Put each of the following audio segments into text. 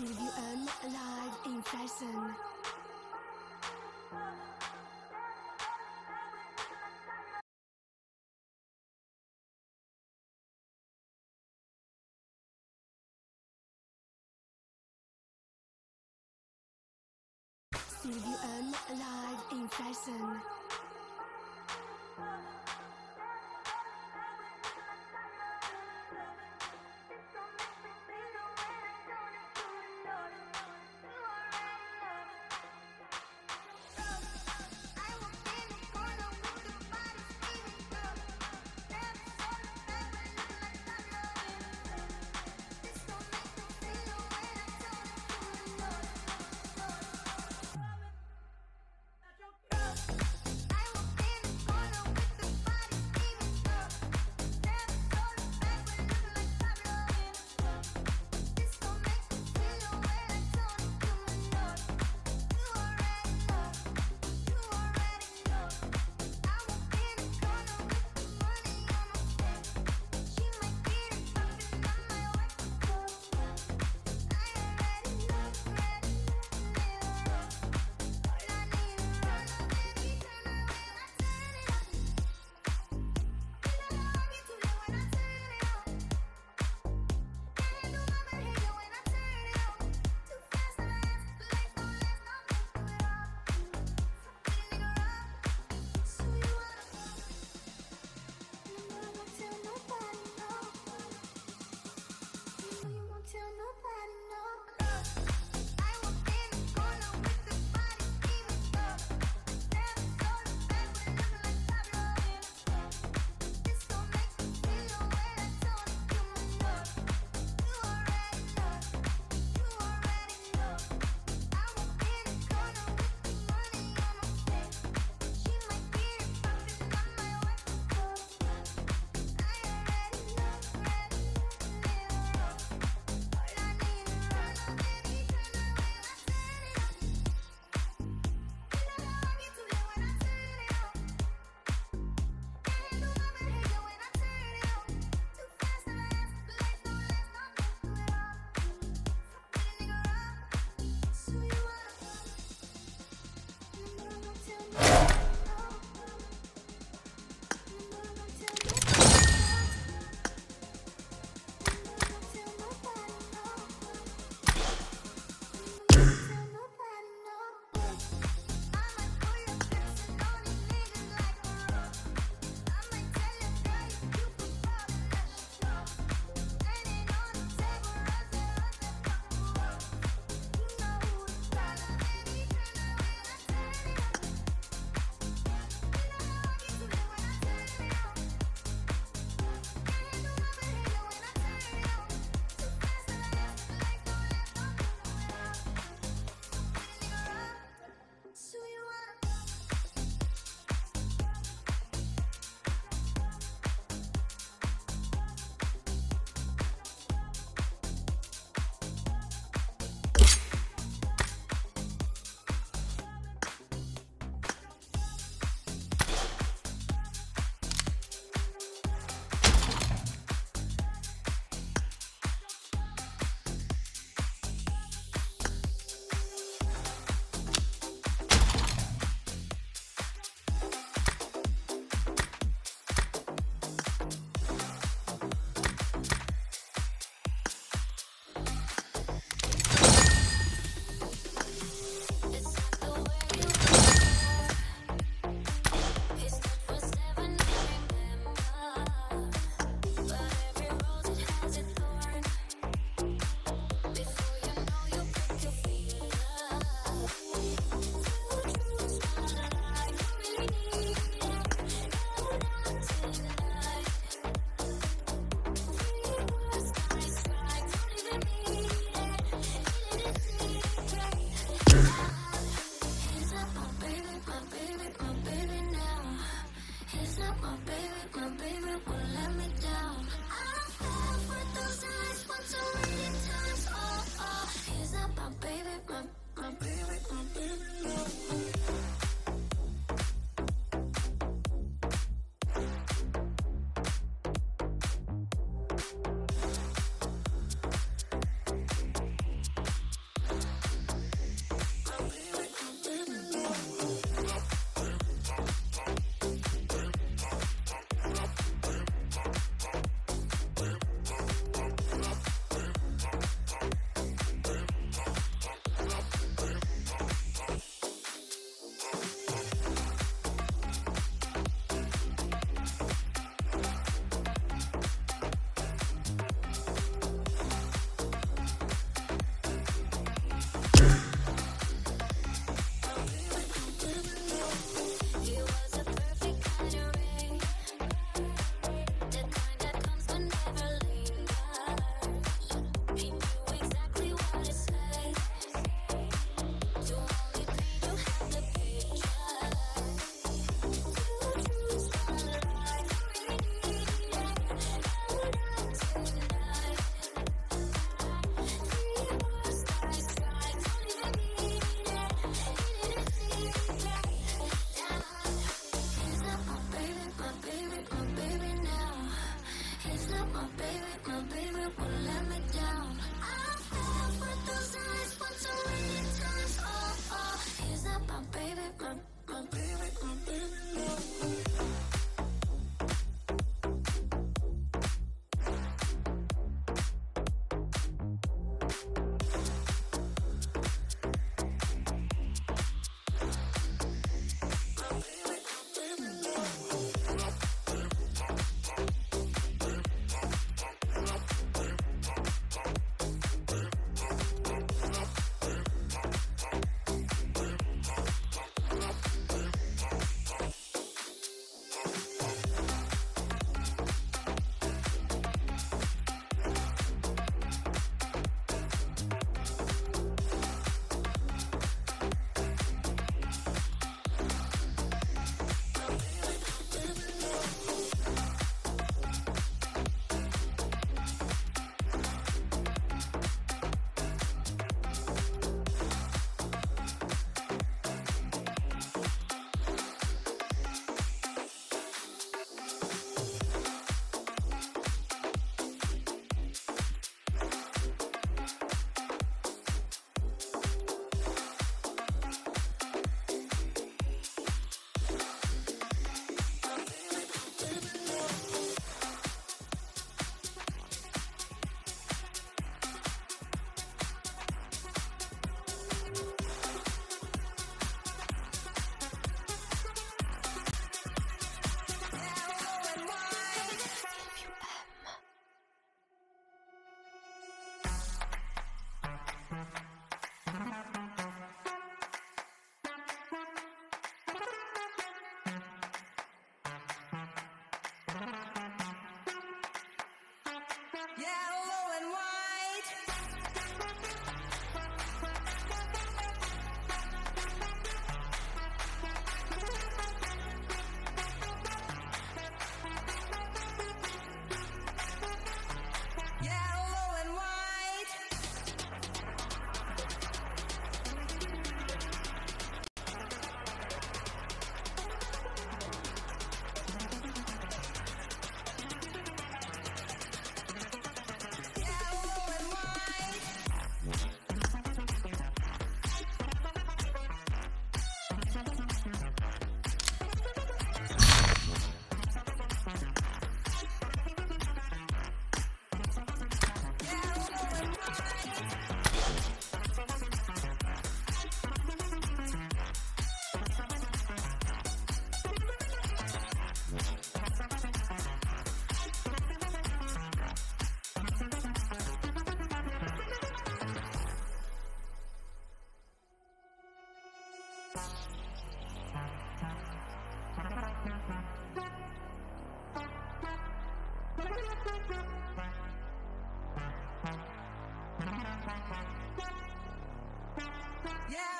Silvio N live in session. Silvio N live in session. Yeah.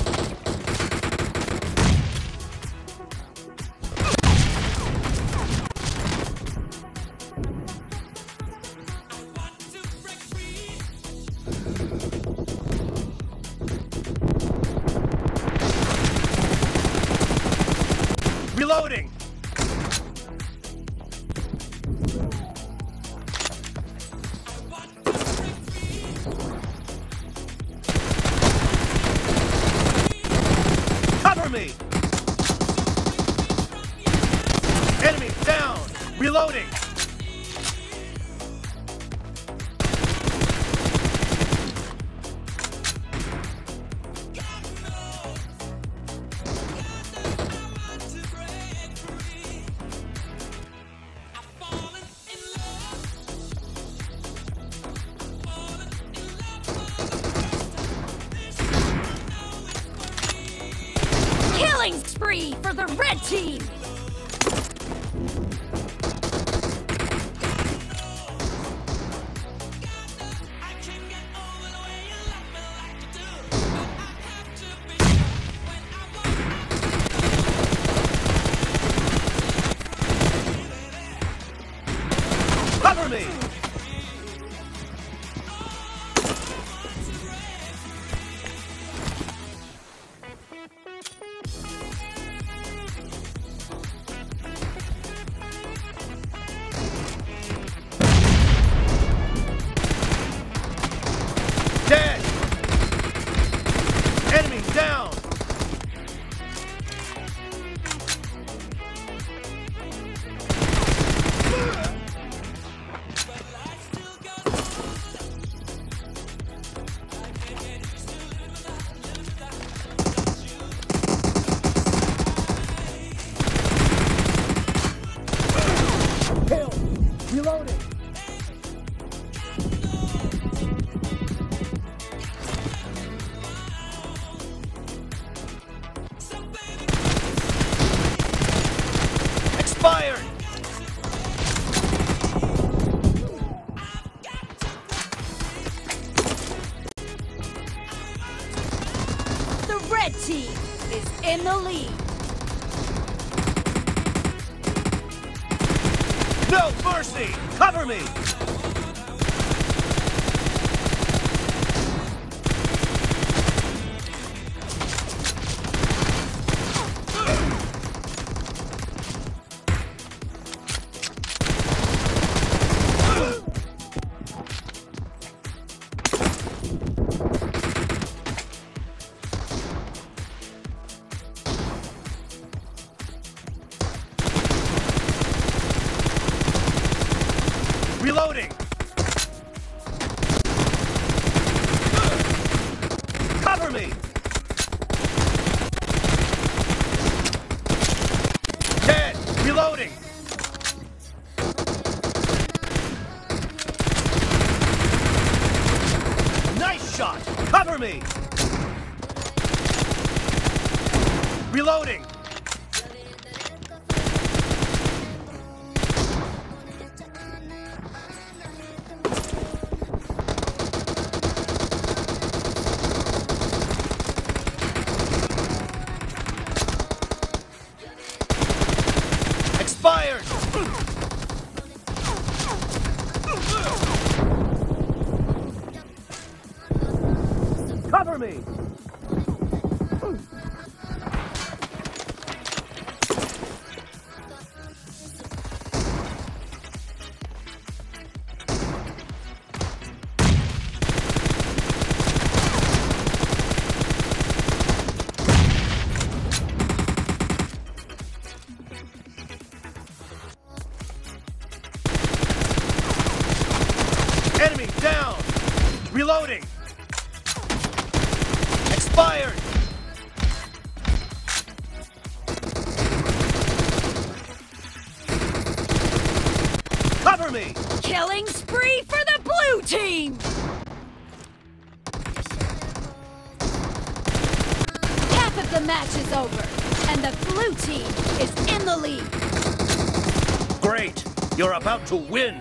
to win!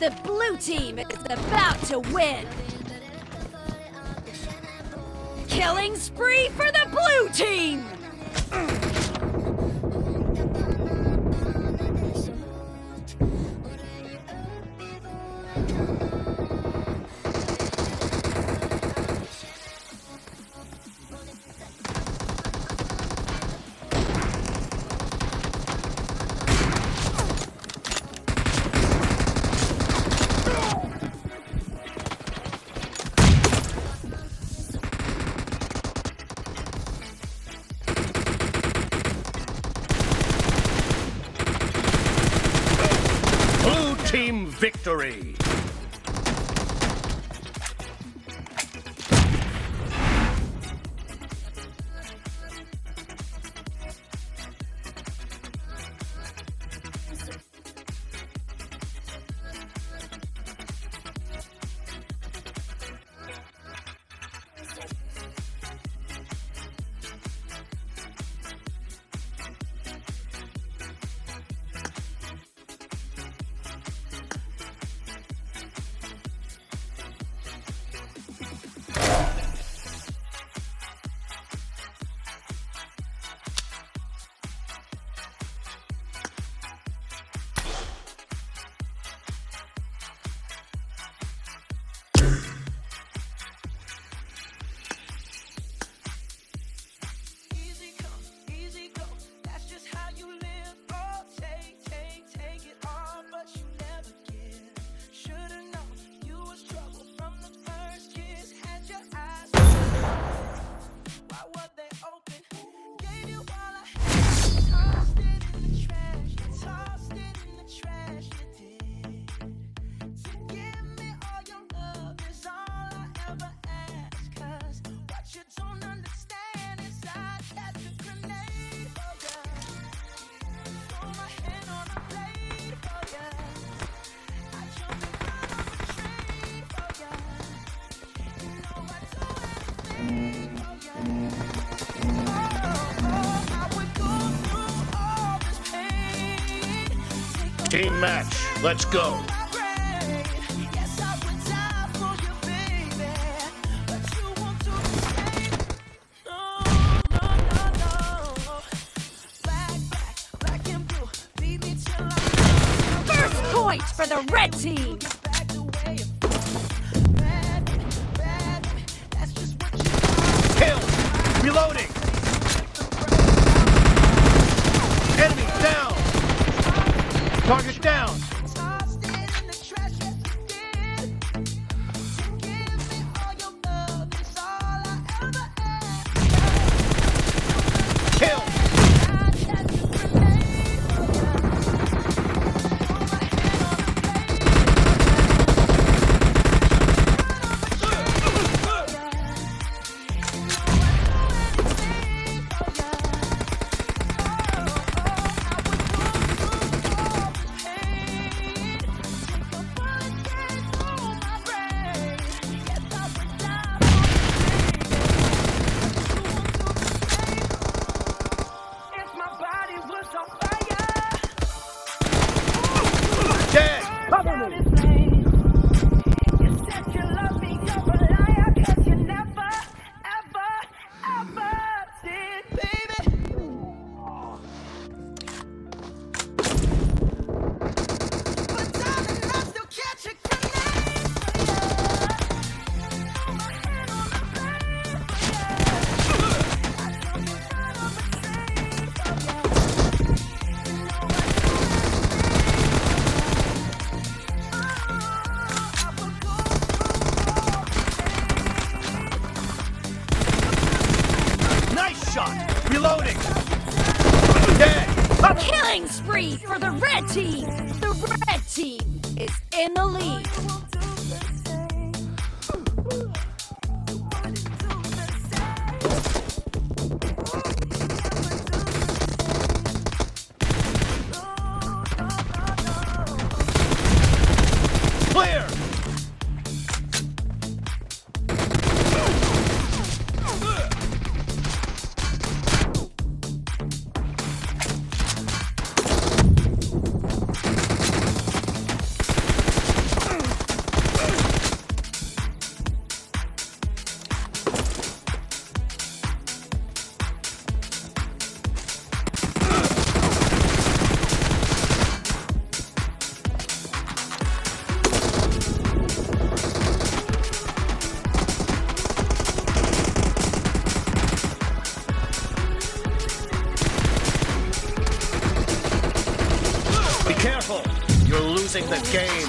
The blue team is about to win! Killing spree for the blue team! victory! Let's go. The game.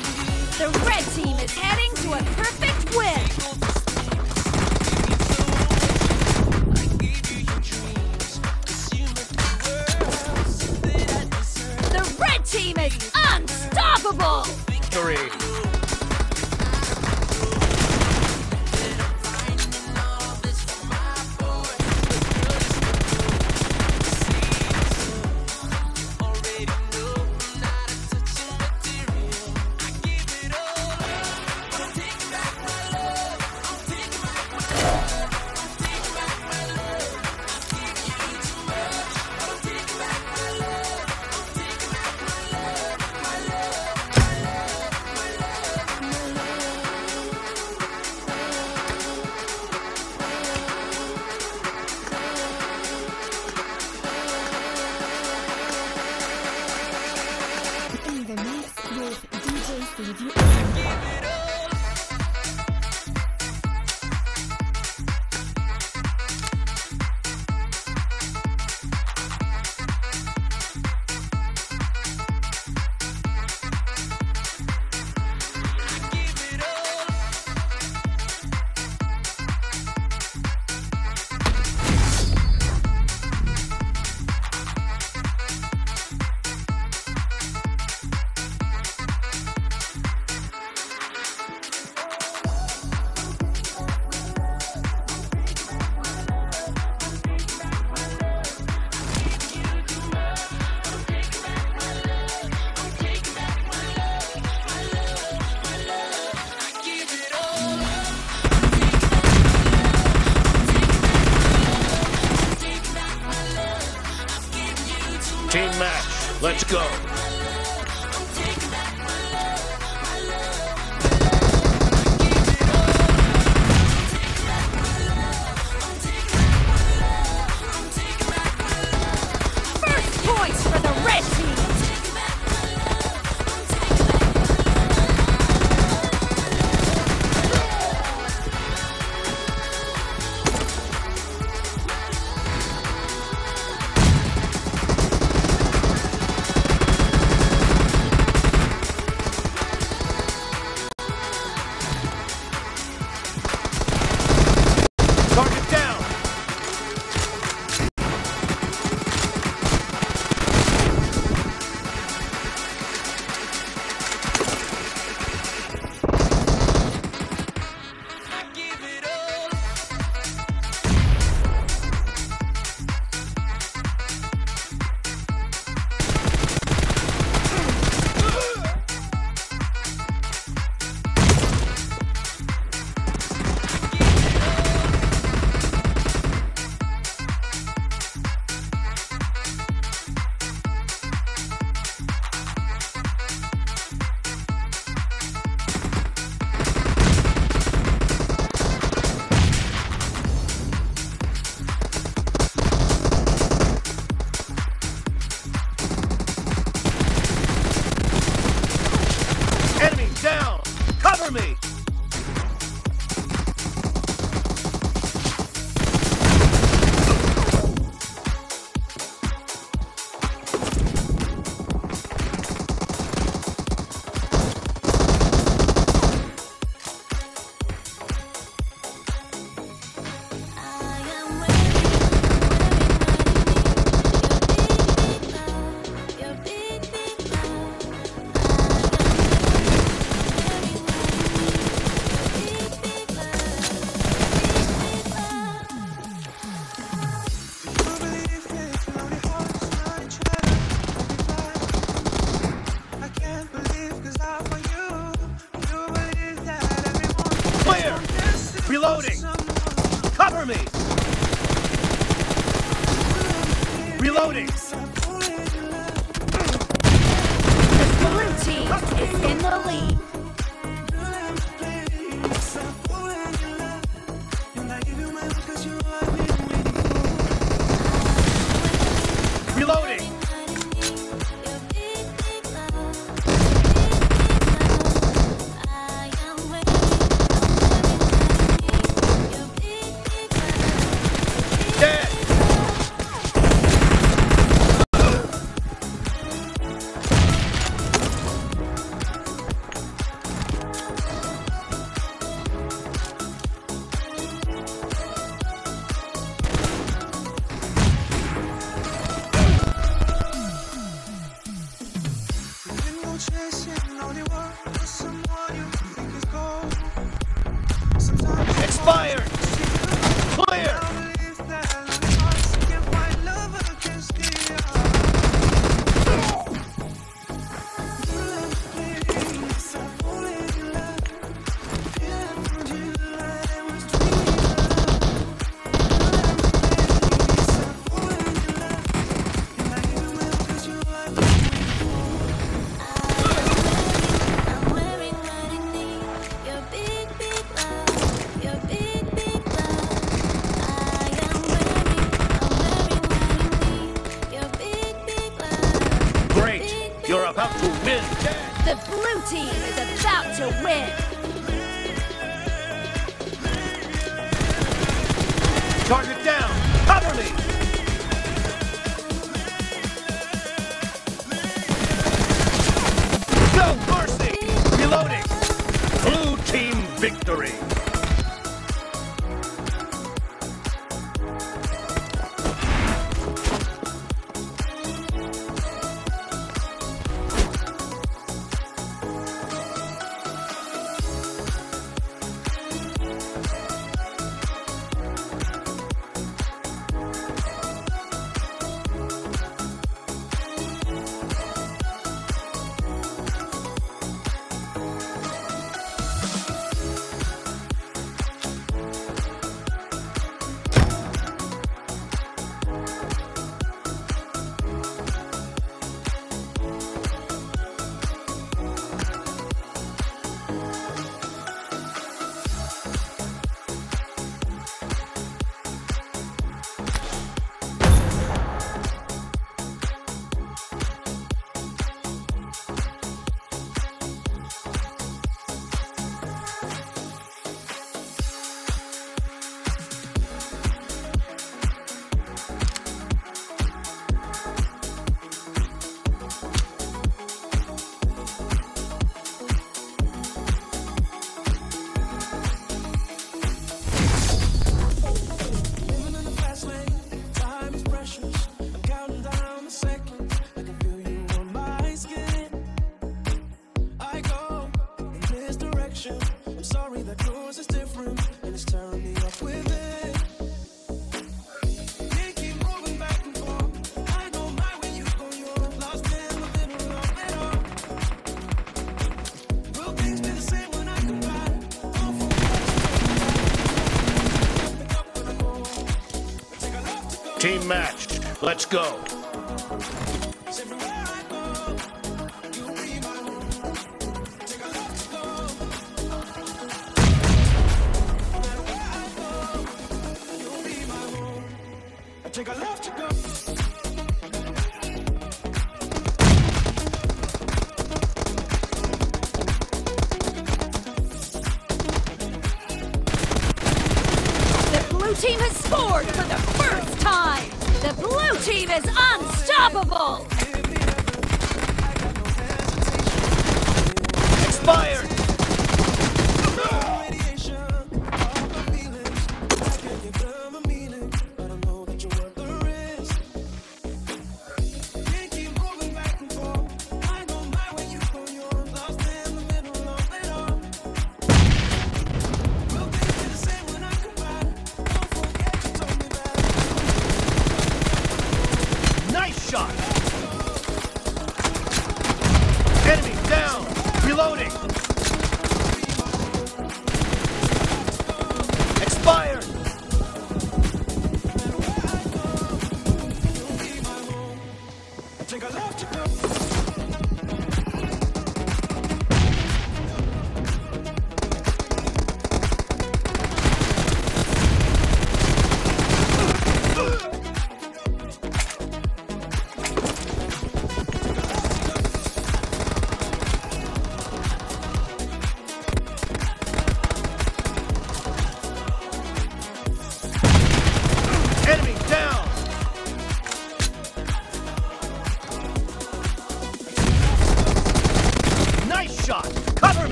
Let's go.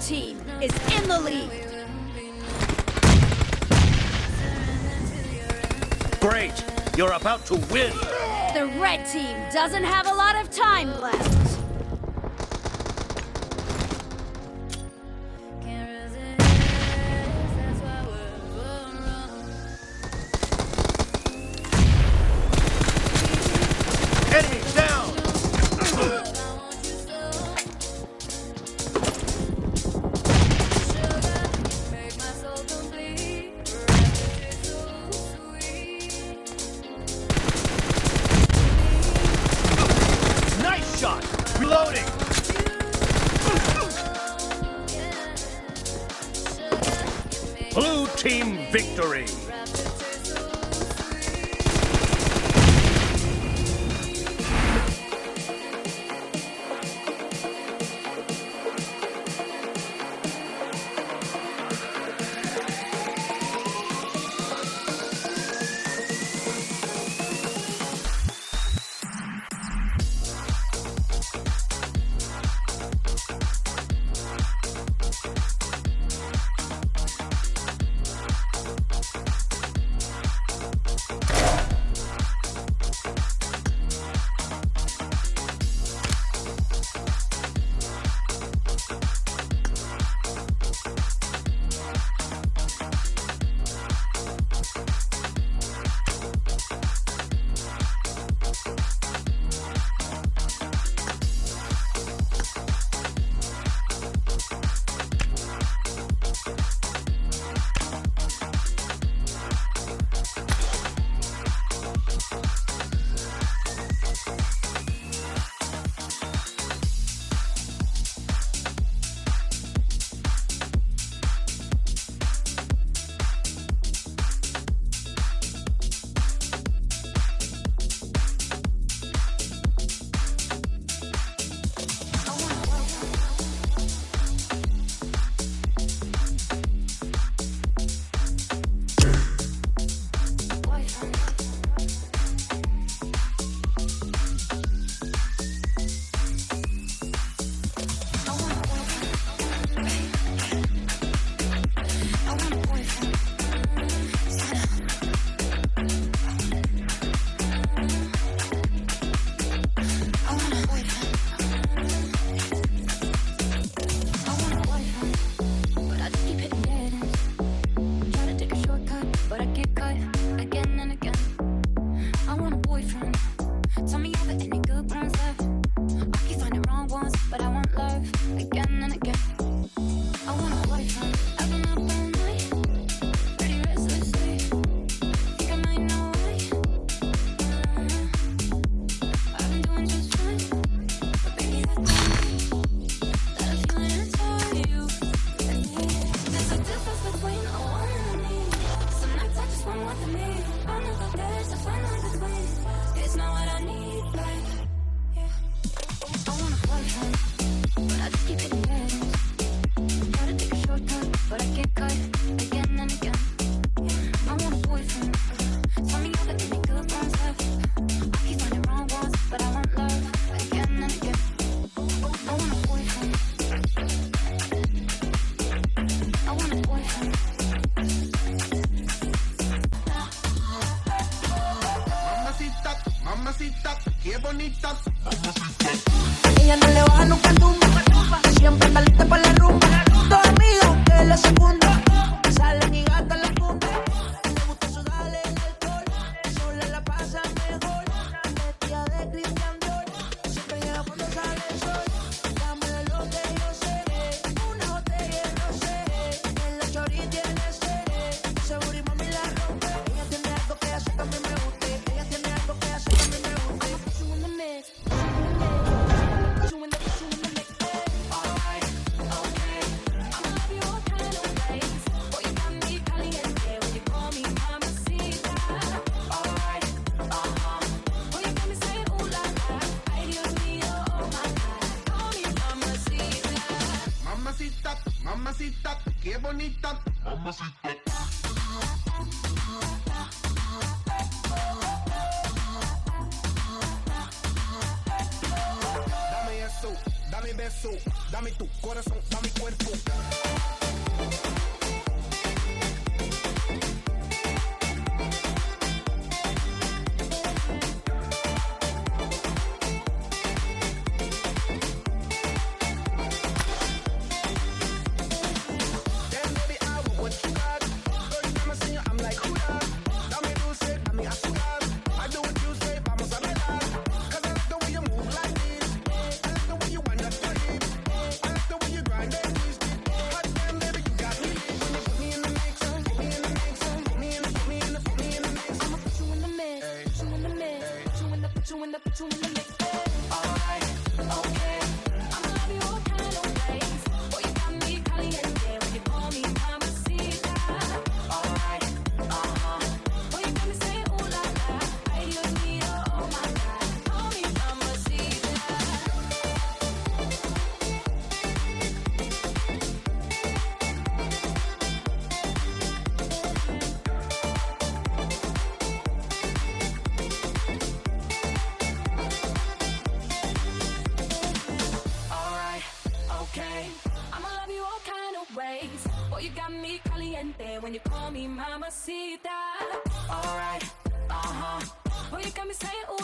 team is in the lead. Great! You're about to win! The red team doesn't have a lot of time left. you call me Mamacita. Alright, uh huh. Oh, you got me saying, ooh.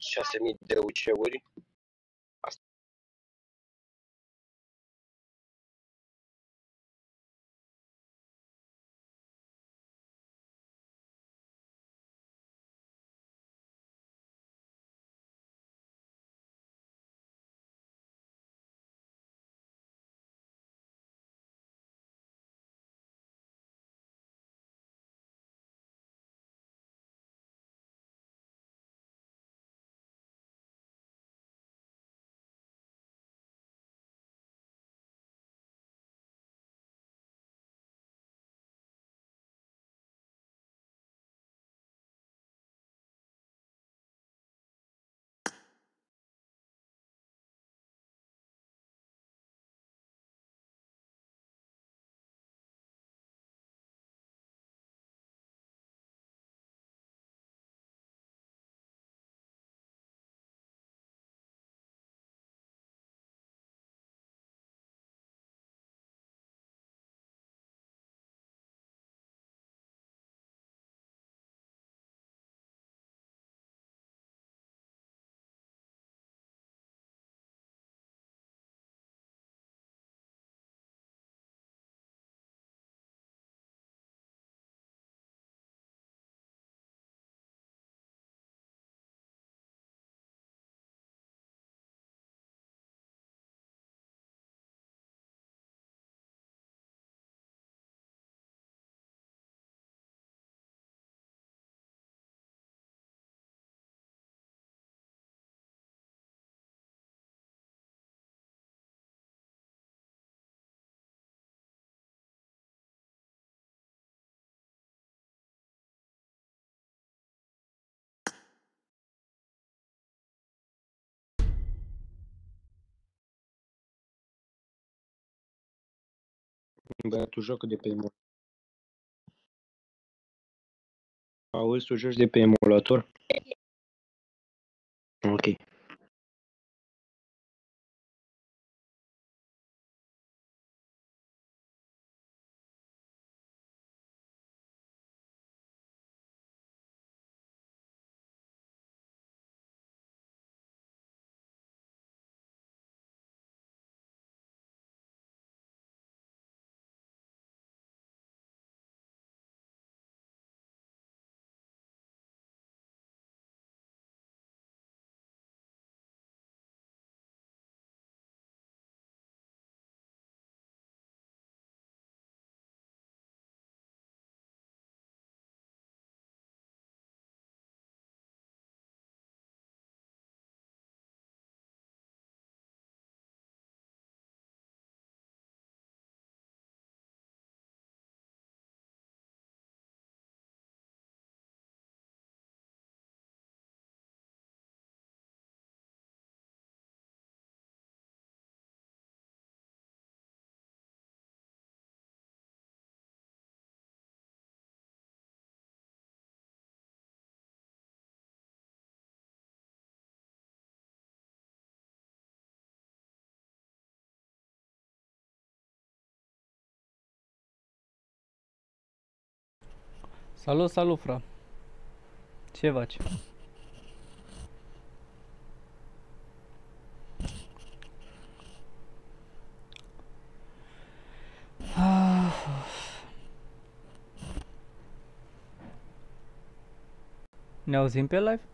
6.000 de uceuri Băiatul joacă de pe emulator. Auzi, tu joci de pe emulator? Ok. Salut, salut, fra. Ce faci? Ne auzim pe live?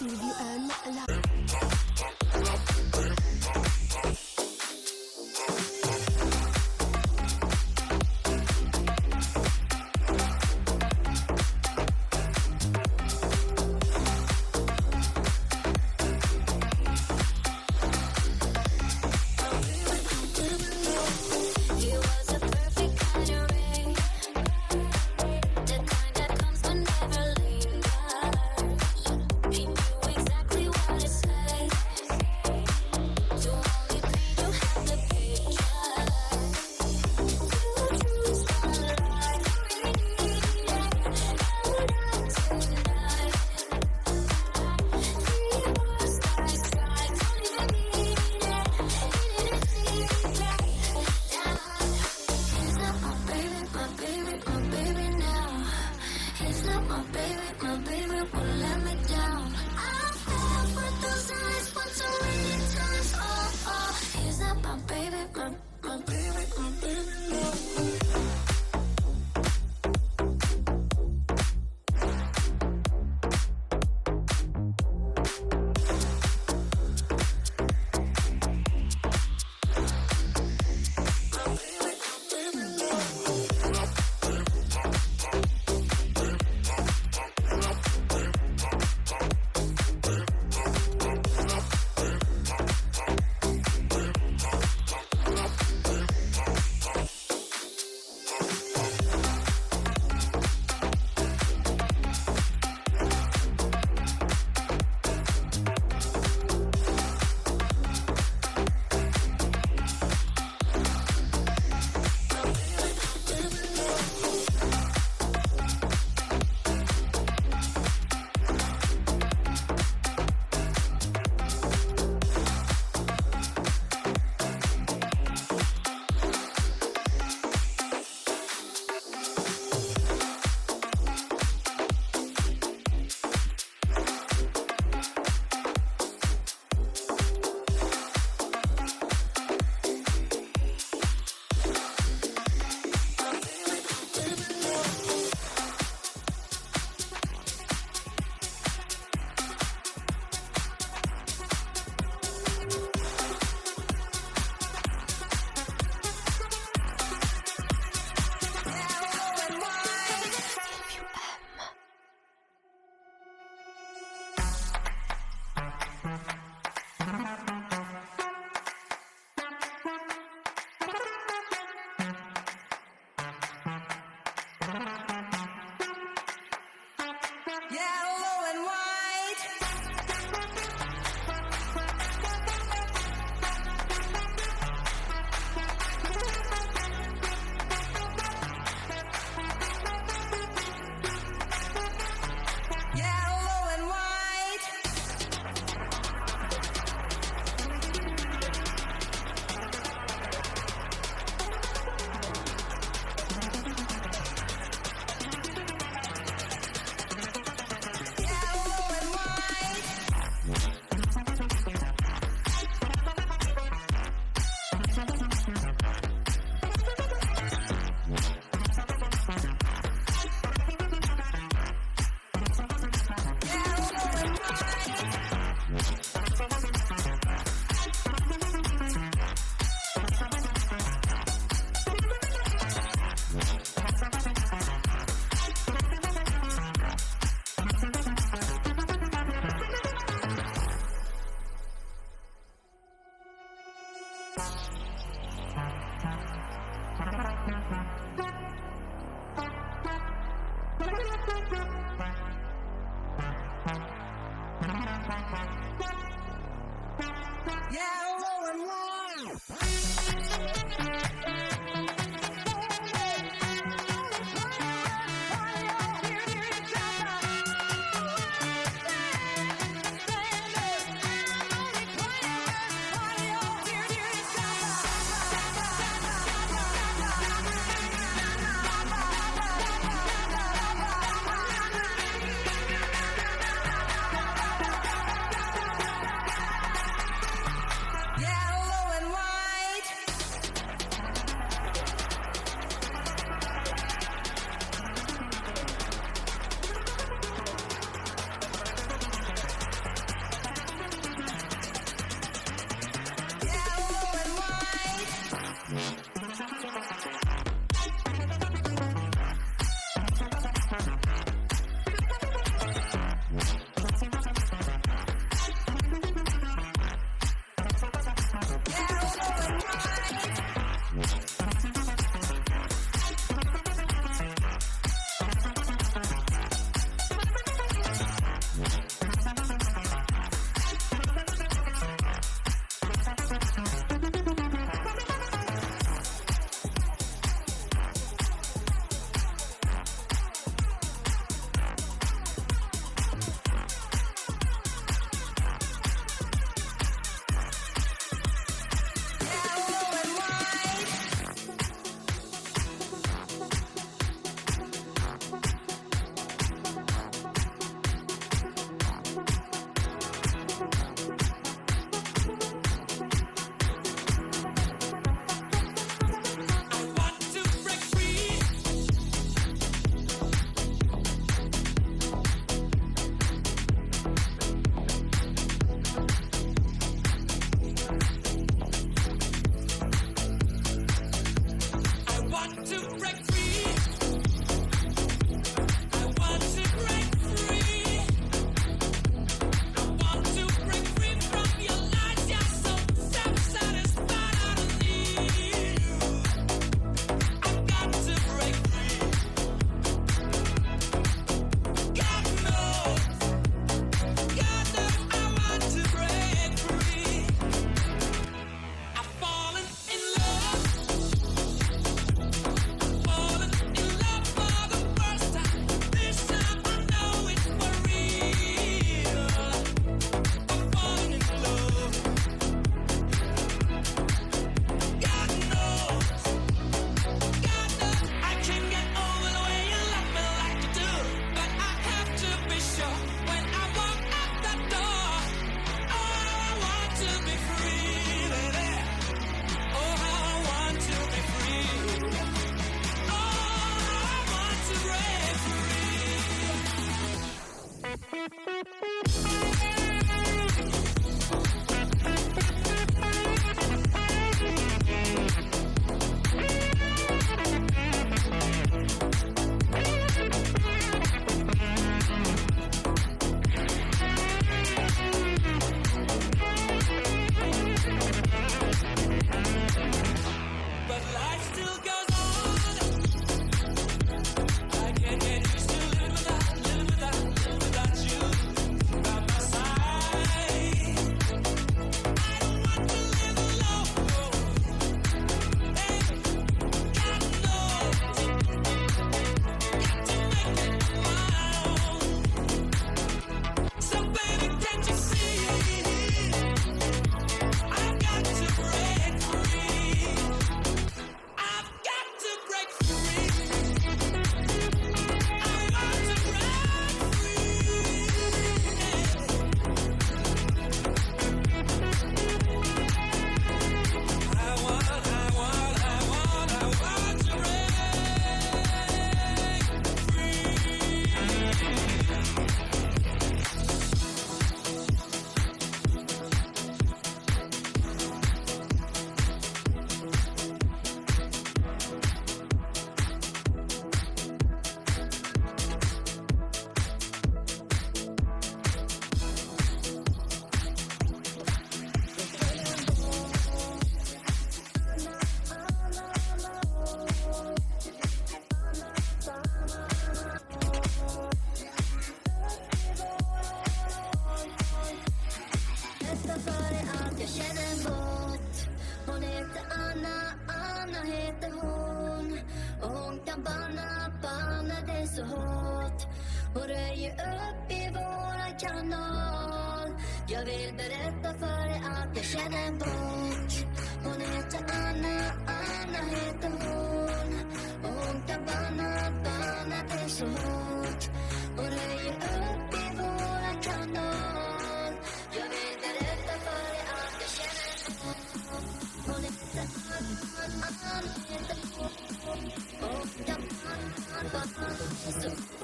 CWM He Yellow Jag vill berätta för dig att jag känner en bot Hon heter Anna, Anna heter hon. Och hon kan banna, banna dig så hårt. Hon höjer upp i våran kanal. Jag vill berätta för dig att jag känner en bot Hon heter Anna, Anna heter hon. Och hon kan banna, banna dig så hårt.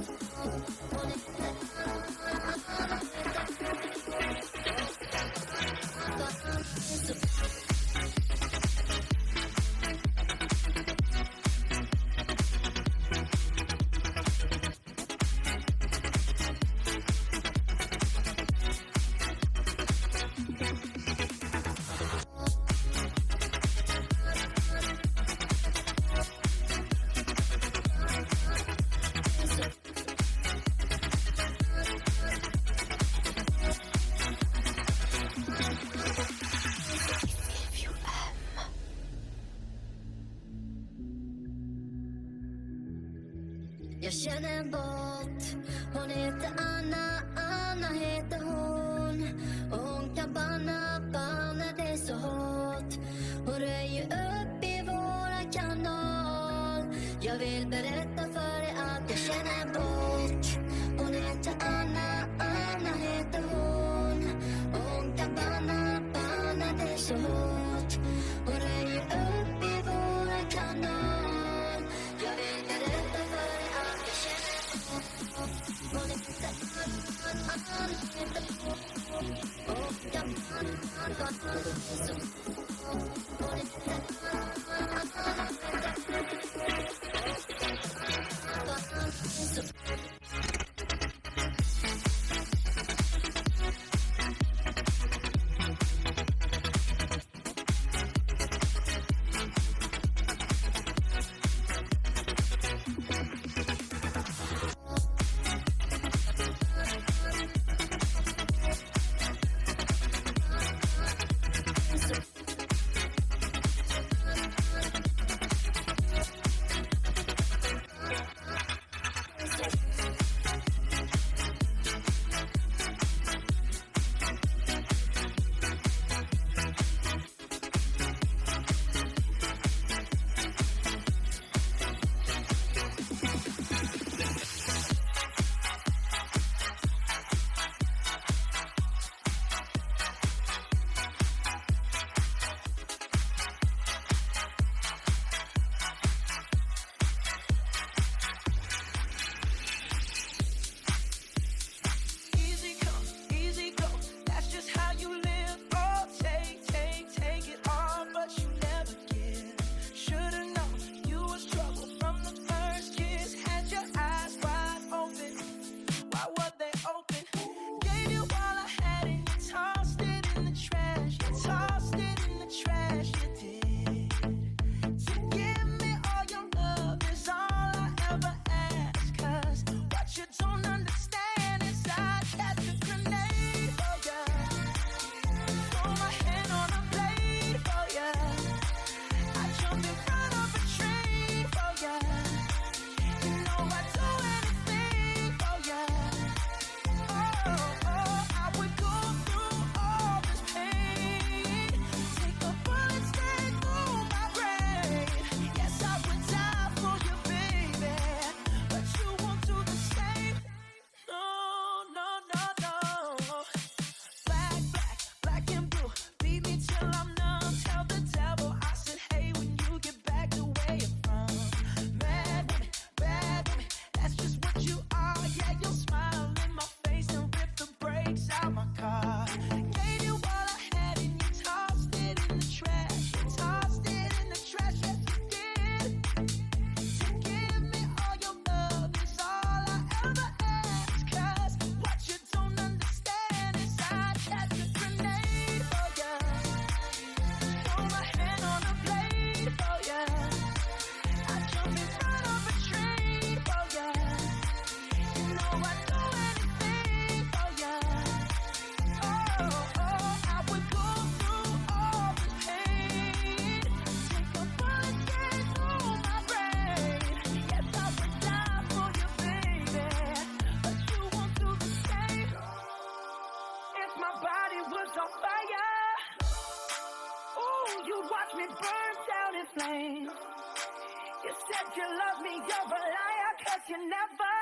said you love me, you're a liar, cause you never,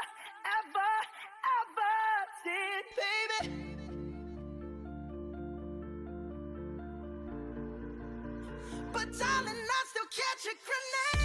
ever, ever did, baby. But darling, I still catch a grenade.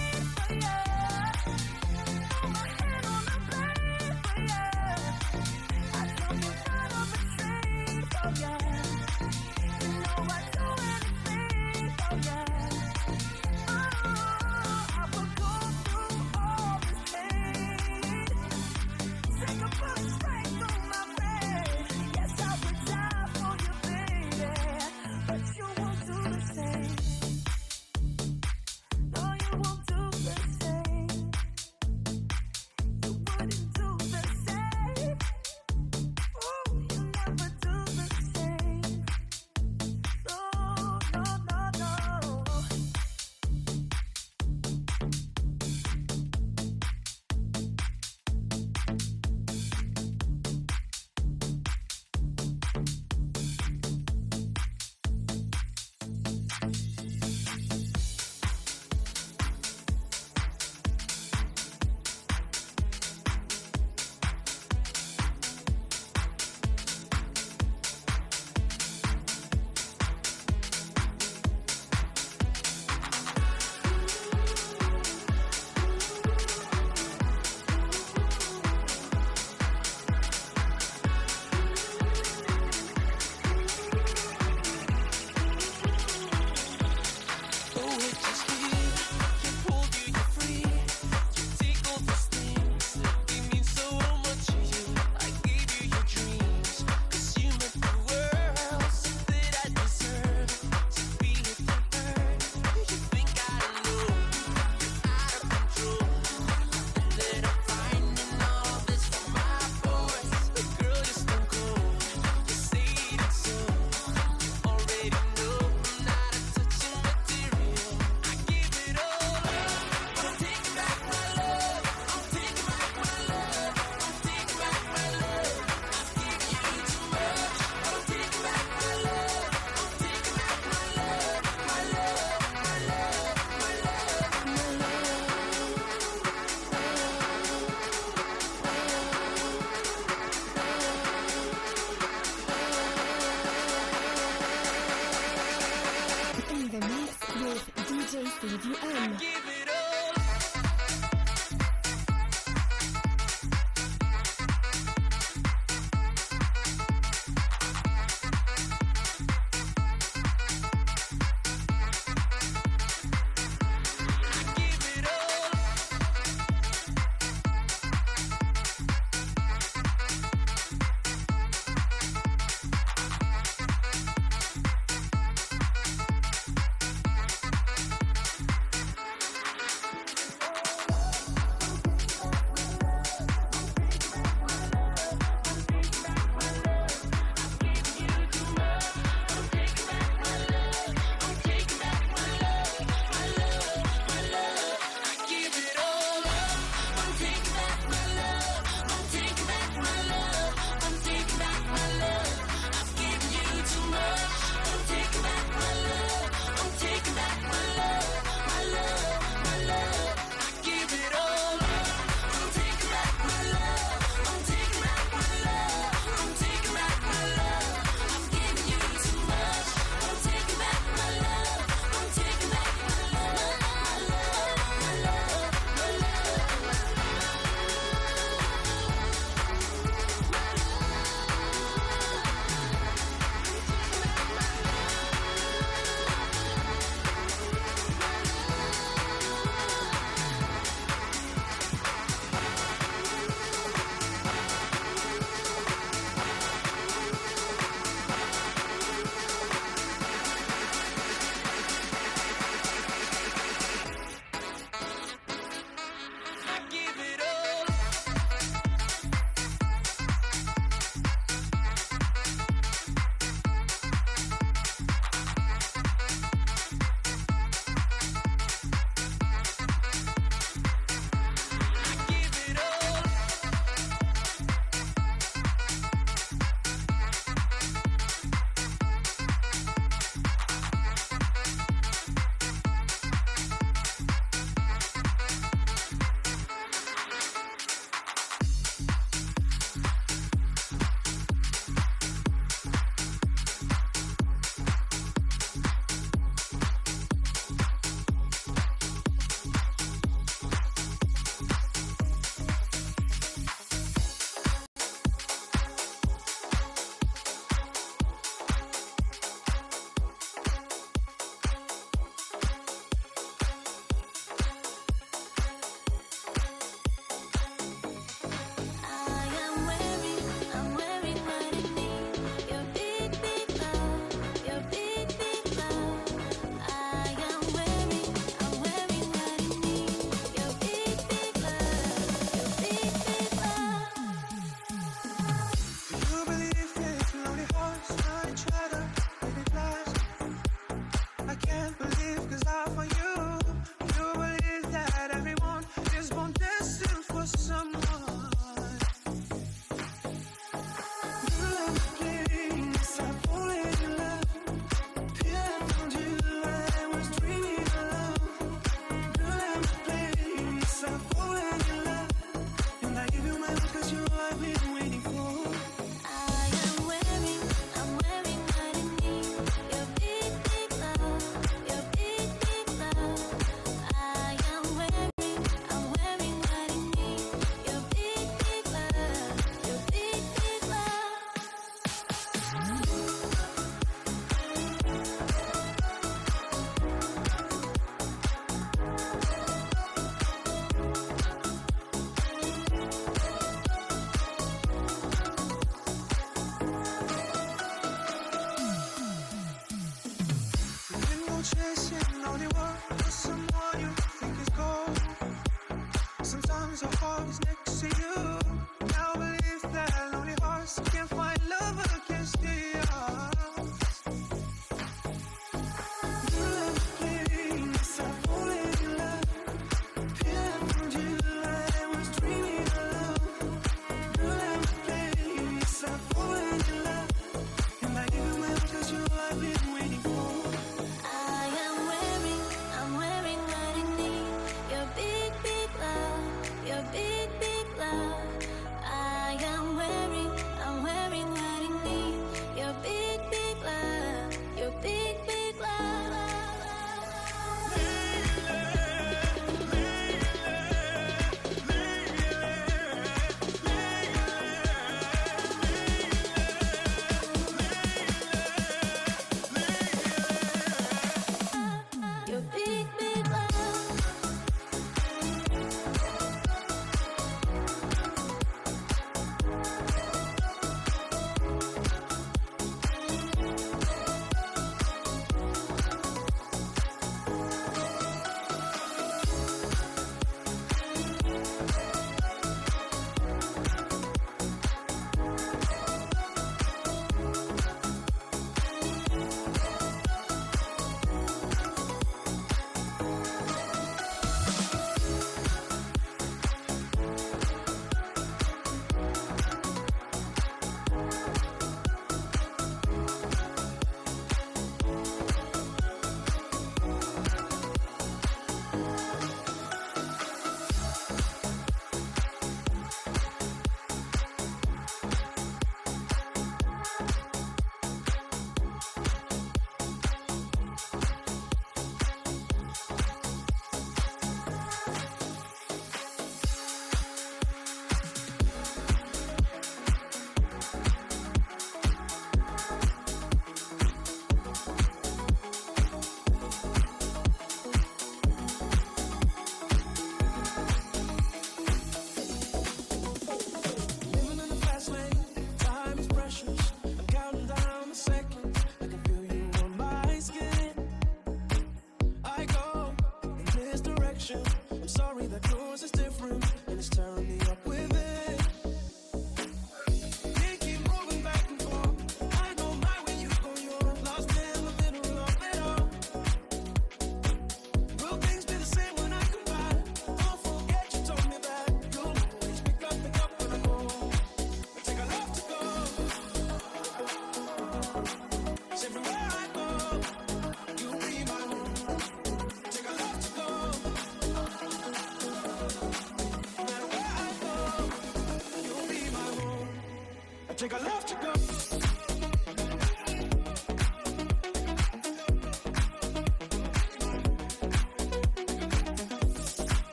Take a love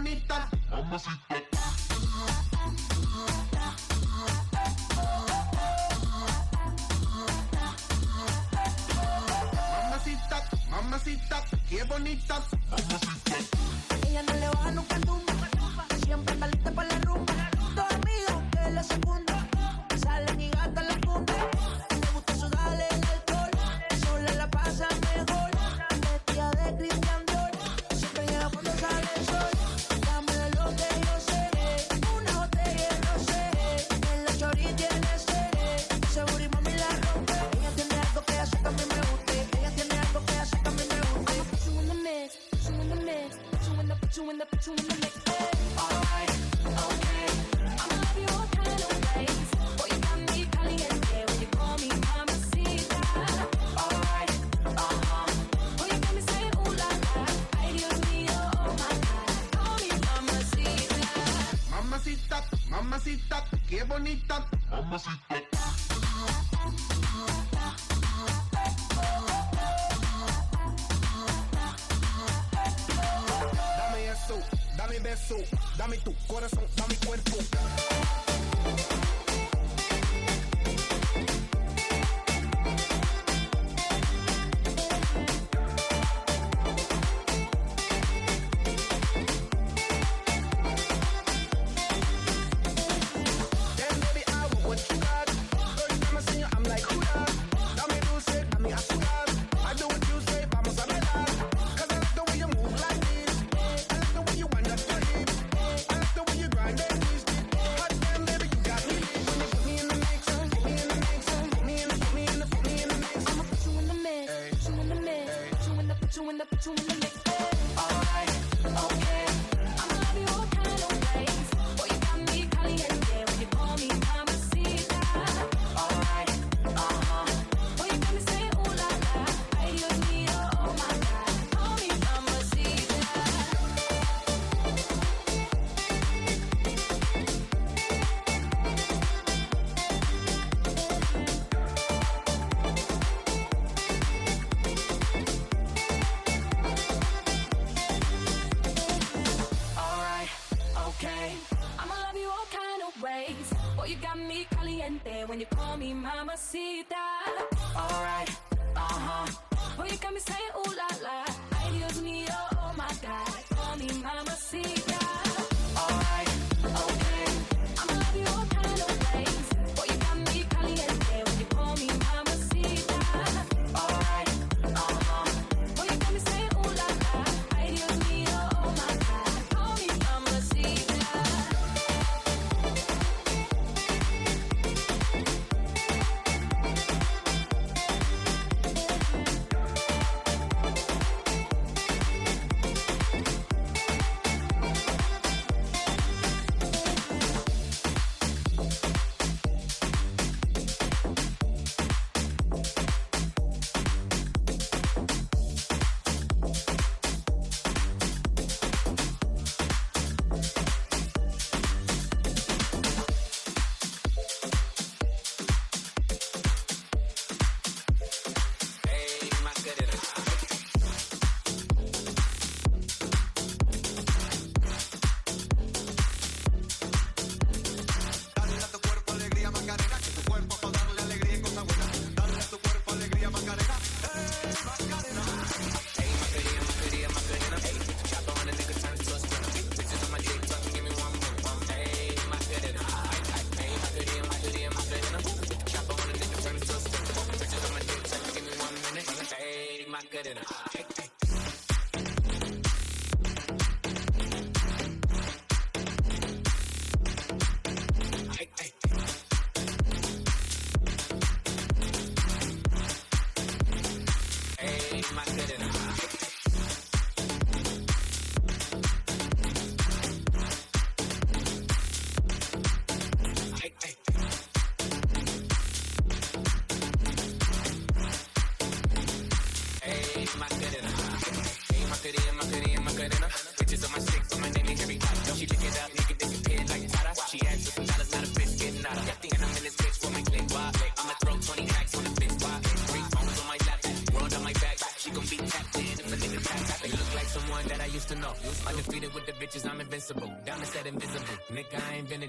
bonita. Mamacita.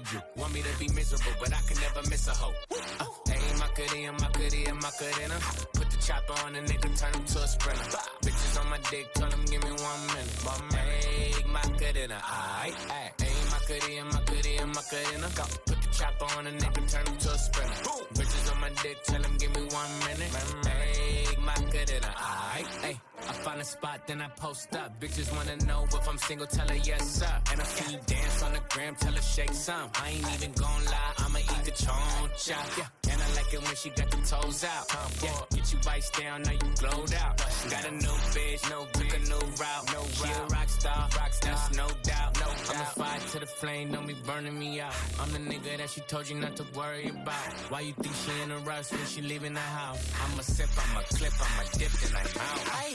I Jew. Want me to be miserable, but I can never miss a hoe. Uh, hey, Macarena, Macarena, Macarena. Put the chopper on a nigga, turn him to a sprinter. Bitches on my dick, tell him give me one minute. But Make my Macarena, aight, aight. Hey, Macarena, Macarena, Macarena. Go. Put the chopper on a nigga, turn him to a sprinter. Bitches on my dick, tell him give me one minute. But Make Macarena, aight, aight. I find a spot, then I post up. Bitches wanna know if I'm single, tell her yes, sir. And I see you dance on the gram, tell her shake some. I ain't even gon' lie, I'ma eat the choncha. Yeah. And I like it when she got the toes out. Yeah, get you bites down, now you glowed out. Got a new bitch, no took a new route. No she a rock star, rock star, that's no doubt. No I'm a fire to the flame, don't be burning me out. I'm the nigga that she told you not to worry about. Why you think she in a rush when she leaving the house? I'm a sip, I'm a clip, I'm a dip, then I'm out. Hey,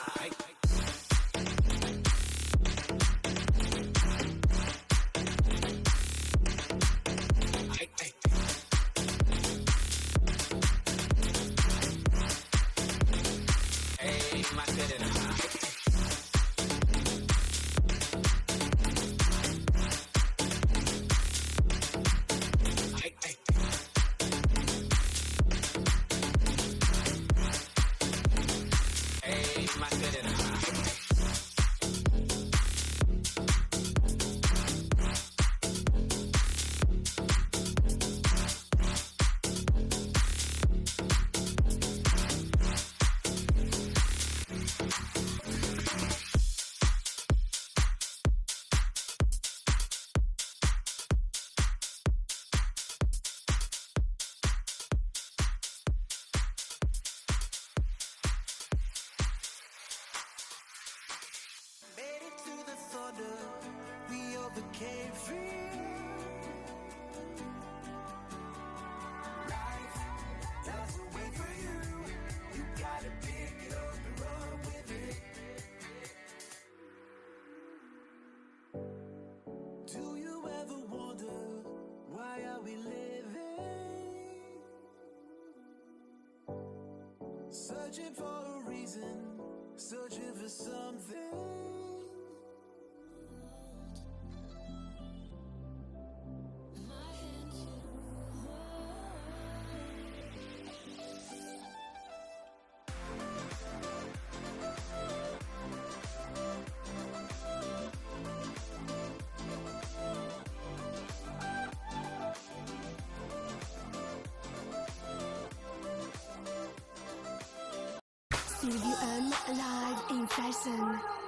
Searching for a reason, searching for something. Sylvie M live in fashion.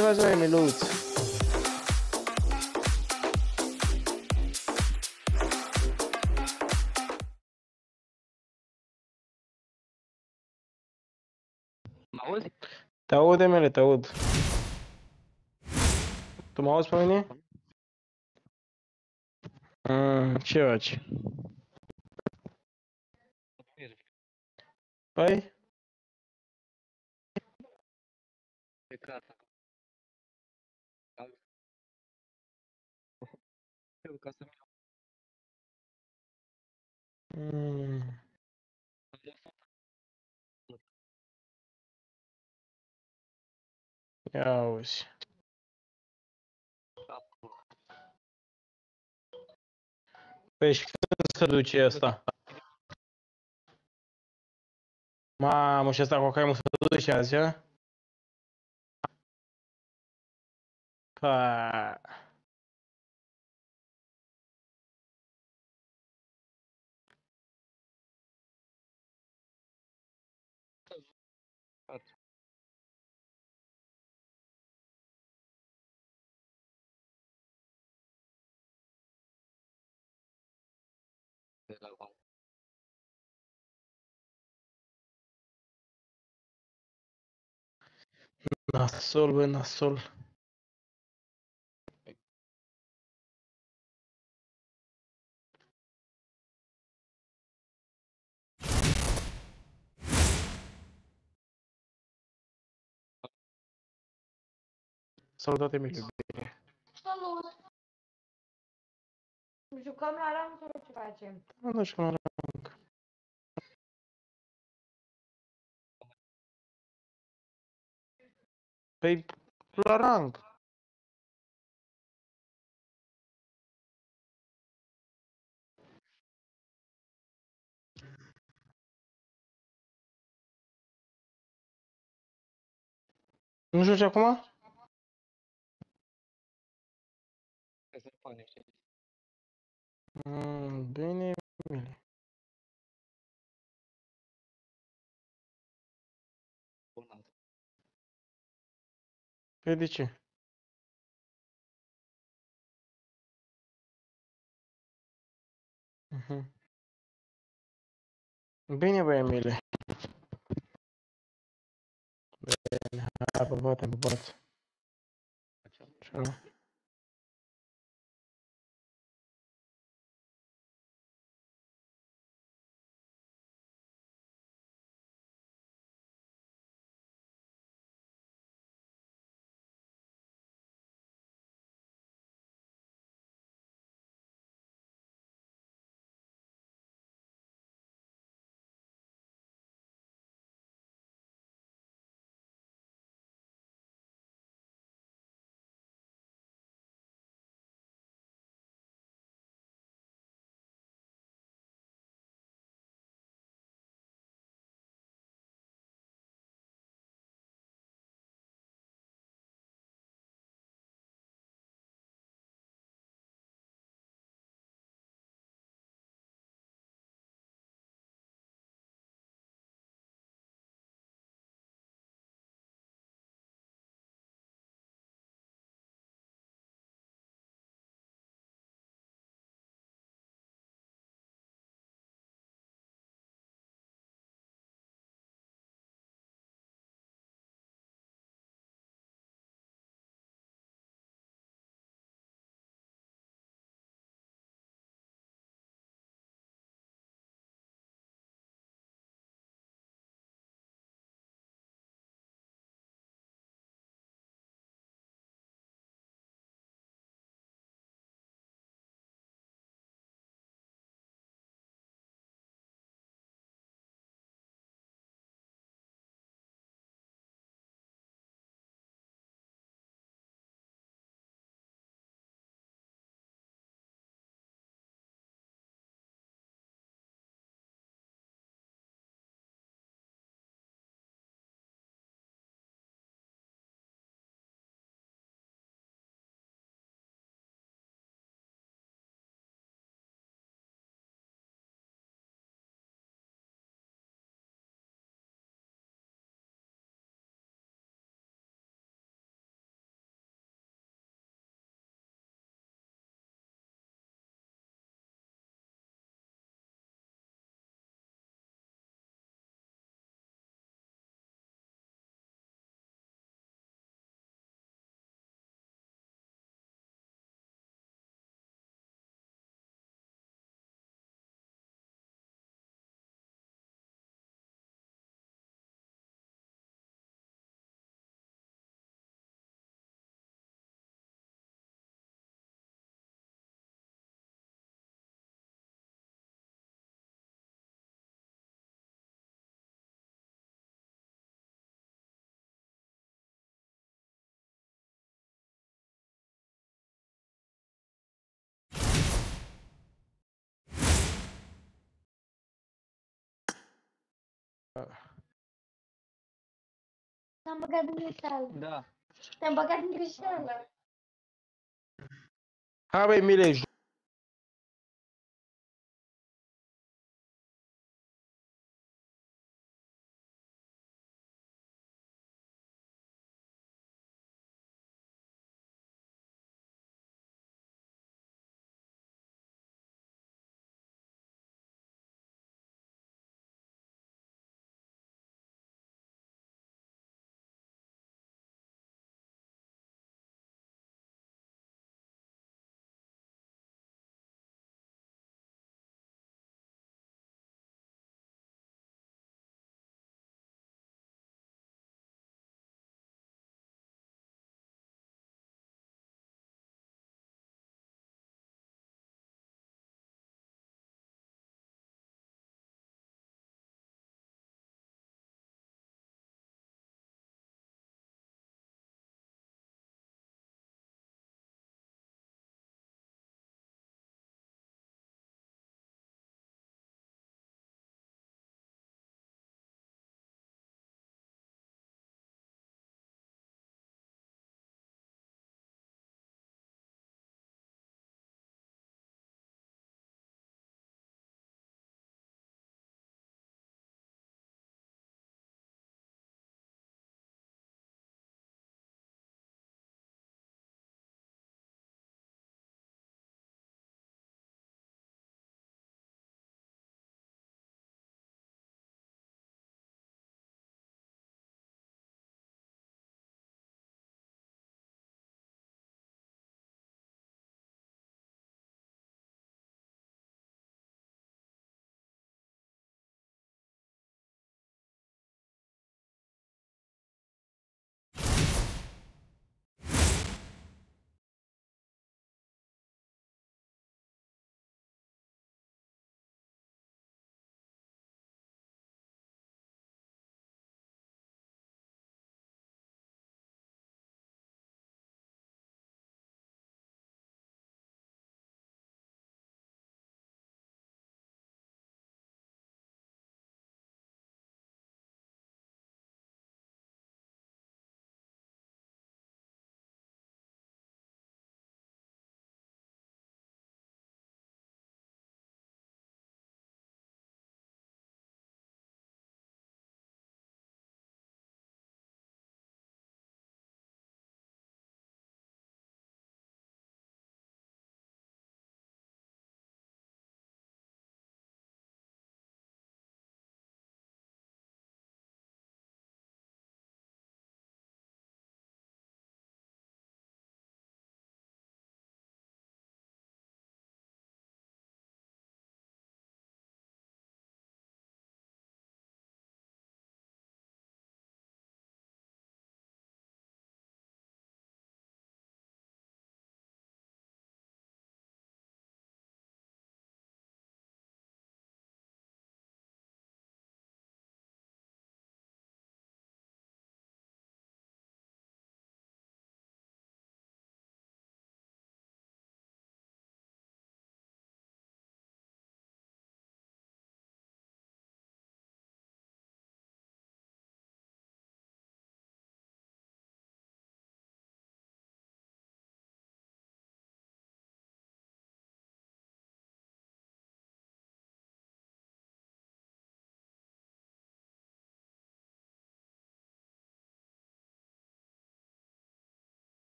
Emiluț? Mă auzi? Te aud, Emile, te aud. Tu mă auzi pe mine? Mm, ce faci? Se duce ăsta? Mamă, și ăsta cu care se duce azi, a? Pa. Pela Nassol, vai Nassol. Saudade, meu. Jucăm la rang sau ce facem? Nu, nu știu, la rank. Păi, la rank. Nu joci acum? Mm, bine, bine. Păi de ce? Uh-huh. Bine, băi, Emile. Bine, hai, băbat, băbat. Ciao. Te-am băgat în greșeală. Da. Te-am băgat în greșeală. Hai băi, Mile,